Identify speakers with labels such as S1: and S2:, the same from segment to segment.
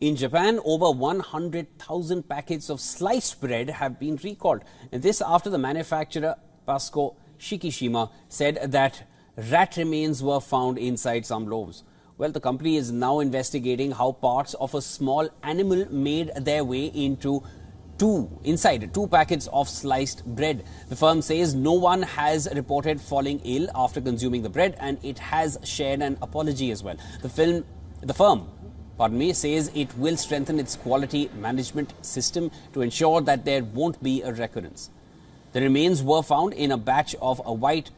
S1: In Japan, over 100,000 packets of sliced bread have been recalled. And this after the manufacturer Pasco Shikishima said that rat remains were found inside some loaves. Well, the company is now investigating how parts of a small animal made their way into two inside two packets of sliced bread. The firm says no one has reported falling ill after consuming the bread and it has shared an apology as well. The film the firm pardon me says it will strengthen its quality management system to ensure that there won't be a recurrence. The remains were found in a batch of a white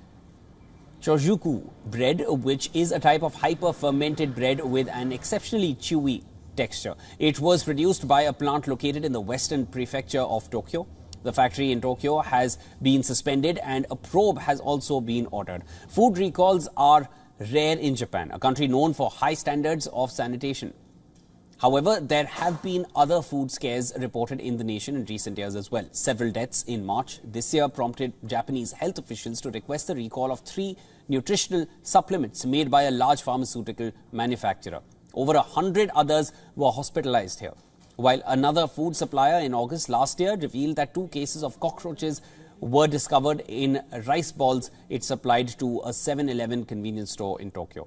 S1: chojuku bread, which is a type of hyper fermented bread with an exceptionally chewy texture. It was produced by a plant located in the western prefecture of Tokyo. The factory in Tokyo has been suspended and a probe has also been ordered. Food recalls are rare in Japan, a country known for high standards of sanitation. However, there have been other food scares reported in the nation in recent years as well. Several deaths in March this year prompted Japanese health officials to request the recall of three nutritional supplements made by a large pharmaceutical manufacturer. Over a hundred others were hospitalized here. While another food supplier in August last year revealed that two cases of cockroaches were discovered in rice balls it supplied to a 7 Eleven convenience store in Tokyo.